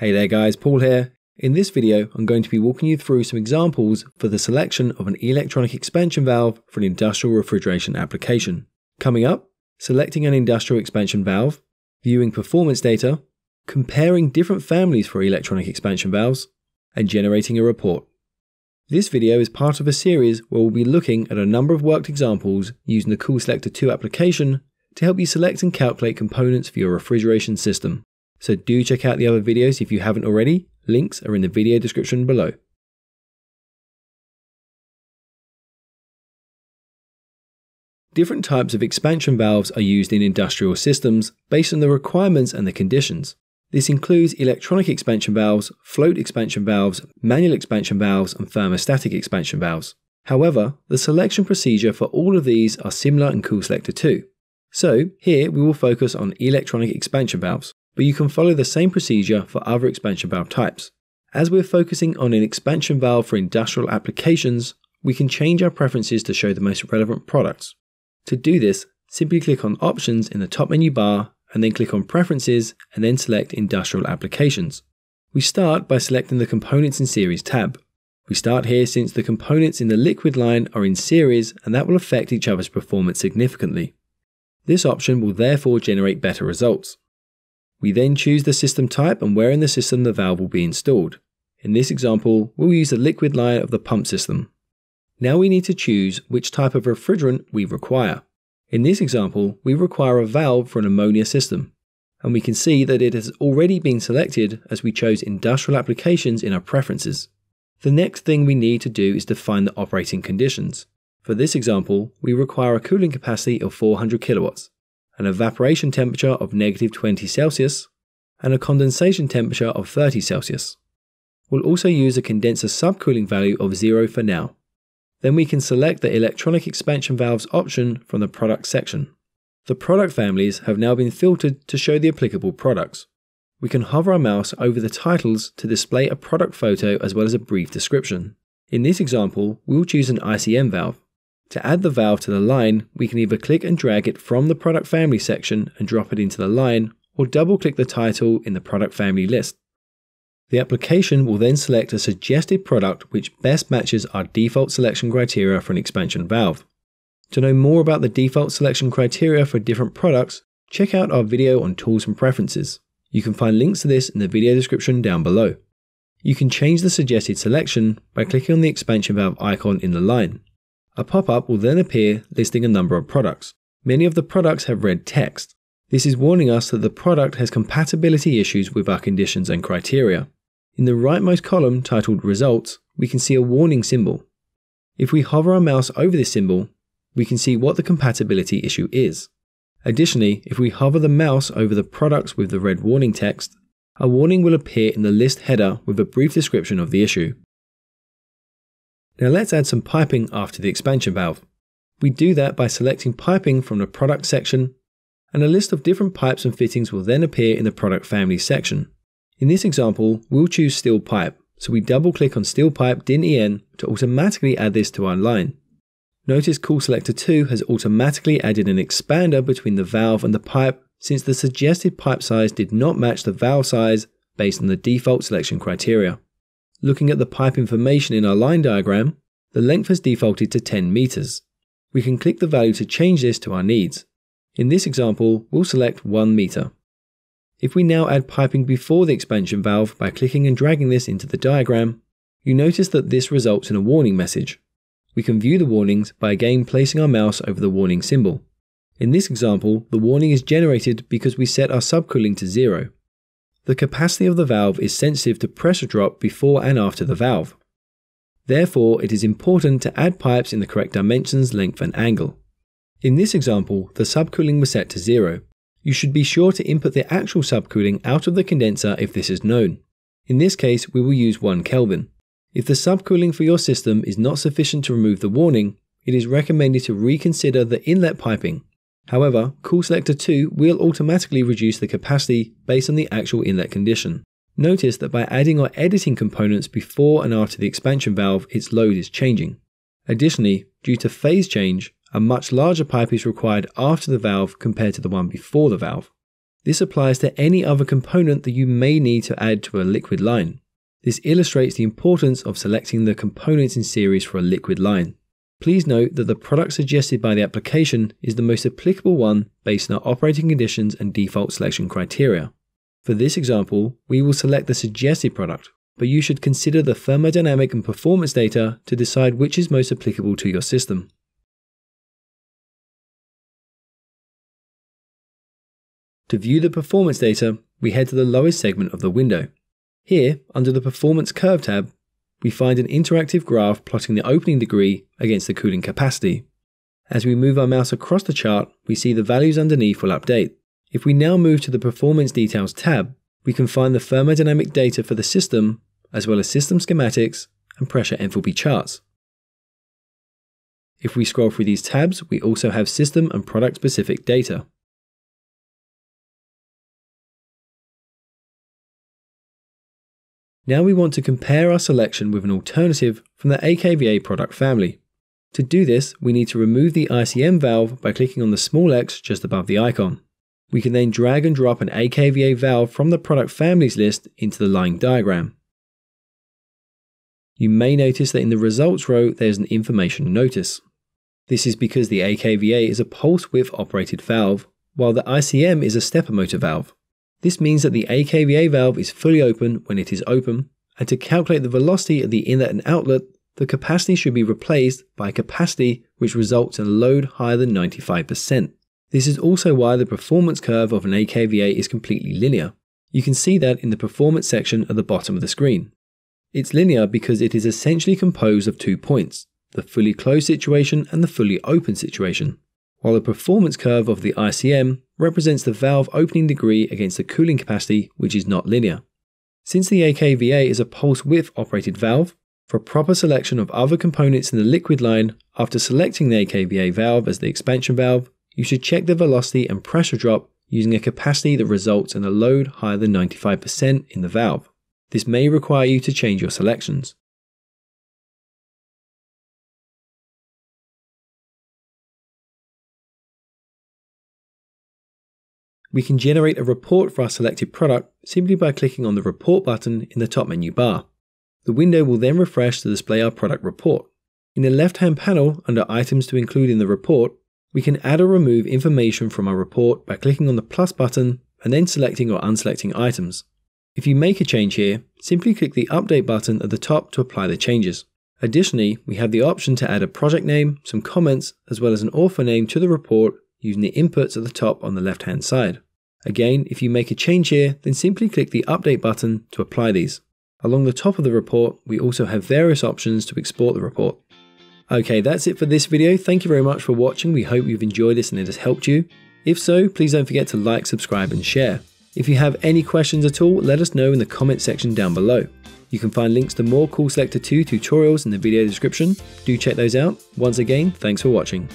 Hey there guys, Paul here. In this video, I'm going to be walking you through some examples for the selection of an electronic expansion valve for an industrial refrigeration application. Coming up, selecting an industrial expansion valve, viewing performance data, comparing different families for electronic expansion valves, and generating a report. This video is part of a series where we'll be looking at a number of worked examples using the Coolselector 2 application to help you select and calculate components for your refrigeration system. So do check out the other videos if you haven't already. Links are in the video description below. Different types of expansion valves are used in industrial systems based on the requirements and the conditions. This includes electronic expansion valves, float expansion valves, manual expansion valves, and thermostatic expansion valves. However, the selection procedure for all of these are similar in Coolselector 2. So, here we will focus on electronic expansion valves but you can follow the same procedure for other expansion valve types. As we're focusing on an expansion valve for industrial applications, we can change our preferences to show the most relevant products. To do this, simply click on Options in the top menu bar and then click on Preferences and then select Industrial Applications. We start by selecting the Components in Series tab. We start here since the components in the liquid line are in series and that will affect each other's performance significantly. This option will therefore generate better results. We then choose the system type and where in the system the valve will be installed. In this example, we'll use the liquid line of the pump system. Now we need to choose which type of refrigerant we require. In this example, we require a valve for an ammonia system, and we can see that it has already been selected as we chose industrial applications in our preferences. The next thing we need to do is define the operating conditions. For this example, we require a cooling capacity of 400 kilowatts an evaporation temperature of negative 20 Celsius, and a condensation temperature of 30 Celsius. We'll also use a condenser subcooling value of 0 for now. Then we can select the electronic expansion valves option from the product section. The product families have now been filtered to show the applicable products. We can hover our mouse over the titles to display a product photo as well as a brief description. In this example, we'll choose an ICM valve. To add the valve to the line, we can either click and drag it from the product family section and drop it into the line, or double click the title in the product family list. The application will then select a suggested product which best matches our default selection criteria for an expansion valve. To know more about the default selection criteria for different products, check out our video on tools and preferences. You can find links to this in the video description down below. You can change the suggested selection by clicking on the expansion valve icon in the line. A pop-up will then appear listing a number of products. Many of the products have red text. This is warning us that the product has compatibility issues with our conditions and criteria. In the rightmost column titled Results, we can see a warning symbol. If we hover our mouse over this symbol, we can see what the compatibility issue is. Additionally, if we hover the mouse over the products with the red warning text, a warning will appear in the list header with a brief description of the issue. Now let's add some piping after the expansion valve. We do that by selecting piping from the product section, and a list of different pipes and fittings will then appear in the product family section. In this example, we'll choose steel pipe, so we double click on steel pipe DIN EN to automatically add this to our line. Notice Coolselector 2 has automatically added an expander between the valve and the pipe since the suggested pipe size did not match the valve size based on the default selection criteria. Looking at the pipe information in our line diagram, the length has defaulted to 10 meters. We can click the value to change this to our needs. In this example, we'll select 1 meter. If we now add piping before the expansion valve by clicking and dragging this into the diagram, you notice that this results in a warning message. We can view the warnings by again placing our mouse over the warning symbol. In this example, the warning is generated because we set our subcooling to zero. The capacity of the valve is sensitive to pressure drop before and after the valve. Therefore, it is important to add pipes in the correct dimensions, length and angle. In this example, the subcooling was set to zero. You should be sure to input the actual subcooling out of the condenser if this is known. In this case, we will use 1 Kelvin. If the subcooling for your system is not sufficient to remove the warning, it is recommended to reconsider the inlet piping However, Coolselector 2 will automatically reduce the capacity based on the actual inlet condition. Notice that by adding or editing components before and after the expansion valve, its load is changing. Additionally, due to phase change, a much larger pipe is required after the valve compared to the one before the valve. This applies to any other component that you may need to add to a liquid line. This illustrates the importance of selecting the components in series for a liquid line. Please note that the product suggested by the application is the most applicable one based on our operating conditions and default selection criteria. For this example, we will select the suggested product, but you should consider the thermodynamic and performance data to decide which is most applicable to your system. To view the performance data, we head to the lowest segment of the window. Here, under the Performance Curve tab, we find an interactive graph plotting the opening degree against the cooling capacity. As we move our mouse across the chart, we see the values underneath will update. If we now move to the Performance Details tab, we can find the thermodynamic data for the system, as well as system schematics and pressure enthalpy charts. If we scroll through these tabs, we also have system and product specific data. Now we want to compare our selection with an alternative from the AKVA product family. To do this, we need to remove the ICM valve by clicking on the small x just above the icon. We can then drag and drop an AKVA valve from the product families list into the line diagram. You may notice that in the results row there's an information notice. This is because the AKVA is a pulse width operated valve, while the ICM is a stepper motor valve. This means that the AKVA valve is fully open when it is open, and to calculate the velocity of the inlet and outlet, the capacity should be replaced by a capacity which results in a load higher than 95%. This is also why the performance curve of an AKVA is completely linear. You can see that in the performance section at the bottom of the screen. It's linear because it is essentially composed of two points, the fully closed situation and the fully open situation, while the performance curve of the ICM represents the valve opening degree against the cooling capacity, which is not linear. Since the AKVA is a pulse width operated valve, for proper selection of other components in the liquid line, after selecting the AKVA valve as the expansion valve, you should check the velocity and pressure drop using a capacity that results in a load higher than 95% in the valve. This may require you to change your selections. We can generate a report for our selected product simply by clicking on the Report button in the top menu bar. The window will then refresh to display our product report. In the left hand panel, under Items to include in the report, we can add or remove information from our report by clicking on the plus button and then selecting or unselecting items. If you make a change here, simply click the Update button at the top to apply the changes. Additionally, we have the option to add a project name, some comments, as well as an author name to the report using the inputs at the top on the left hand side. Again, if you make a change here, then simply click the Update button to apply these. Along the top of the report, we also have various options to export the report. Okay, that's it for this video. Thank you very much for watching. We hope you've enjoyed this and it has helped you. If so, please don't forget to like, subscribe and share. If you have any questions at all, let us know in the comment section down below. You can find links to more Coolselector 2 tutorials in the video description. Do check those out. Once again, thanks for watching.